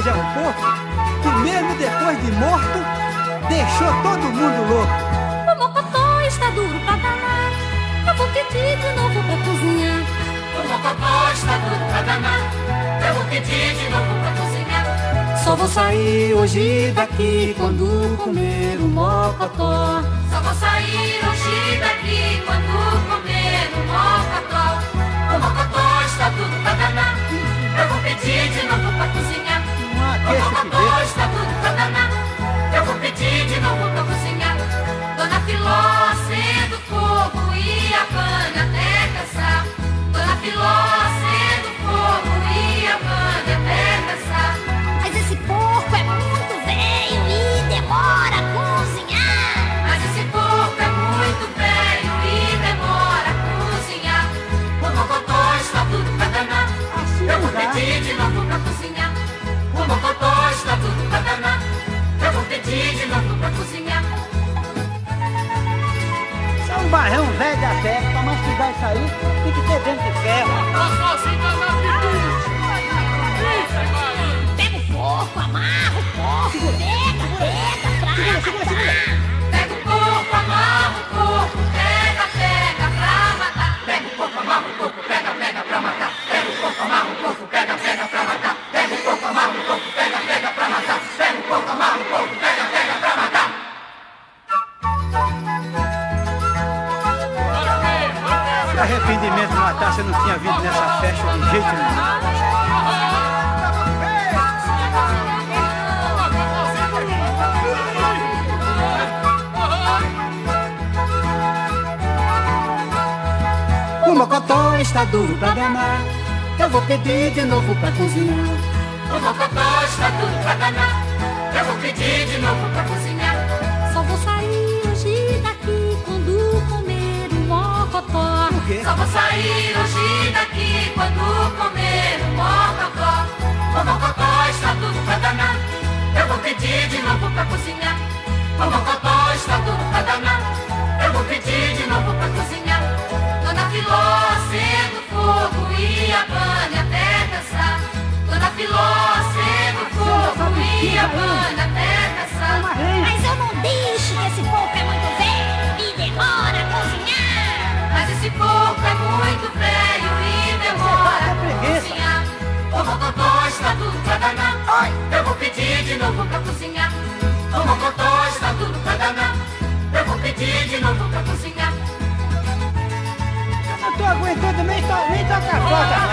homenagem um corpo que, mesmo depois de morto, deixou todo mundo louco. O mocotó está duro pra danar, eu vou pedir de novo pra cozinhar. O mocotó está duro pra danar, eu vou pedir de novo pra cozinhar. Só vou sair hoje daqui quando comer o mocotó. Só vou sair hoje daqui quando comer da terra. Pra mastigar isso aí, tem que ter dentro de ferro. Pega o porco, amarra o porco, arrependimento matar, você não tinha vindo nessa festa de jeito nenhum. O mocotó está duro pra danar. Eu vou pedir de novo pra cozinhar. O mocotó está tudo pra danar. Eu vou pedir de novo pra cozinhar. Só vou sair minha banda pega samba. É Mas eu não deixo que esse porco é, é muito velho e demora a cozinhar. Mas esse porco é muito velho e demora a cozinhar. O rocotó está tudo pra danar. Eu vou pedir de novo pra cozinhar. O rocotó está tudo pra danar. Eu vou pedir de novo pra cozinhar. Eu não tô aguentando nem, nem tocar.